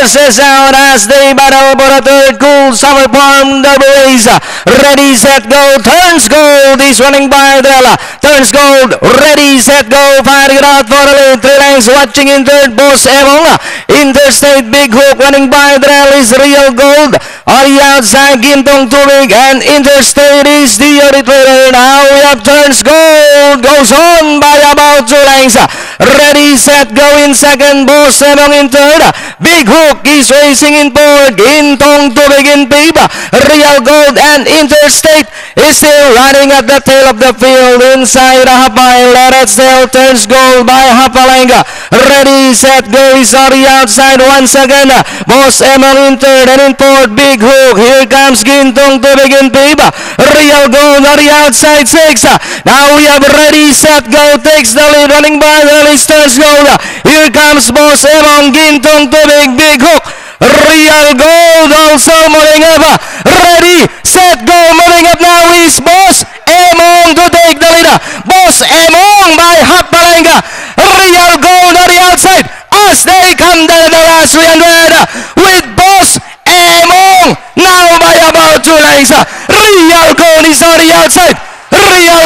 out as they battle for a third cool summer double race. Ready, set, go. Turns gold. He's running by Adela. Turns gold. Ready, set, go. Firing it out for the lead. Three lengths watching in third. Boss Emong. Interstate Big Hook running by Adela is Real Gold. On the outside, Gintong Tubig and Interstate is the originator. Now we have turns gold. Goes on by about two lengths. Ready, set, go in second. Boss Emong in third. Big Hook is racing in fourth. Gintong Tubig in fifth. Real Gold and Interstate is still running at the tail of the field inside Hapay. Let it still turns gold by Hapalenga. Ready, set, go the outside once again. Boss Emong in third and in. Big Hook. Here comes Gintong Tubig in fifth. Real Gold the outside six. Now we have ready, set, go. Takes the lead running by the list turns gold. Here comes Boss Emong Gintong Tubig. Big Hook. Real Gold also moving up. Uh, Ready, set, go. Moving up now is Boss Emong to take the lead. Boss Emong by Hapalenga. Real Gold on the outside as they come down the last 300 uh, with Boss Emong now by about two lengths. Uh, Real Gold is on the outside. Real.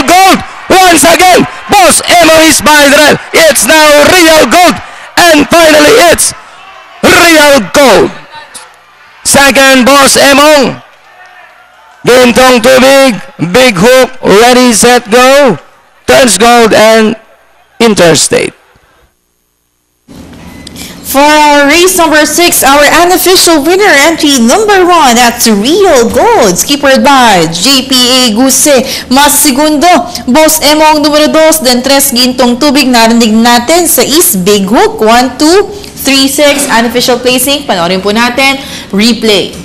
It's now Real Gold and finally it's Real Gold. Second, Boss Emong. Gintong Tubig, Big Hook, Ready, Set, Go. Turns Gold and Interstate. For our race number 6, our unofficial winner entry number 1, that's Real Gold, skippered by JPA Guse, Mas Segundo, Boss Emong numero 2, then Tres Gintong Tubig, narinig natin sa East Big Hook, 1, 2, 3, 6, unofficial placing, panoorin po natin, replay.